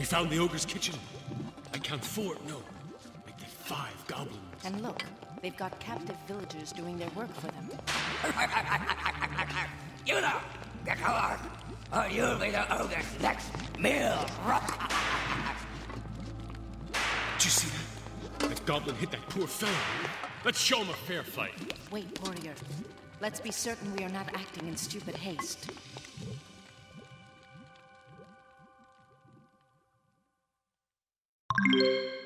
We found the ogre's kitchen. I count four, no, make that five goblins. And look, they've got captive villagers doing their work for them. you know, get along, or oh, you'll be the ogre's next meal. Did you see that? That goblin hit that poor fellow. Let's show him a fair fight. Wait, warrior. Let's be certain we are not acting in stupid haste. Música